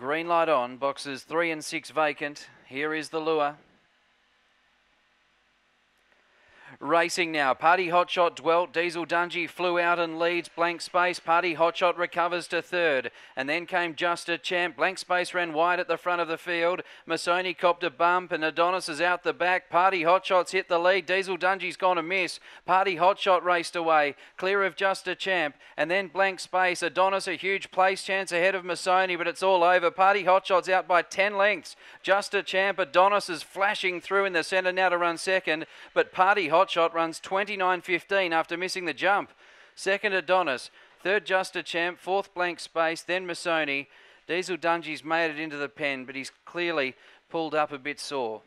Green light on, boxes three and six vacant. Here is the lure. Racing now. Party Hotshot dwelt. Diesel Dungy flew out and leads. Blank Space. Party Hotshot recovers to third. And then came Just a Champ. Blank Space ran wide at the front of the field. Masoni copped a bump and Adonis is out the back. Party Hotshot's hit the lead. Diesel Dungy's gone a miss. Party Hotshot raced away. Clear of Just a Champ. And then Blank Space. Adonis a huge place chance ahead of Masoni, but it's all over. Party Hotshot's out by 10 lengths. Just a Champ. Adonis is flashing through in the centre now to run second. But Party Hotshot Hotshot runs 29.15 after missing the jump. Second, Adonis. Third, Just a Champ. Fourth, Blank Space. Then Masoni. Diesel Dungy's made it into the pen, but he's clearly pulled up a bit sore.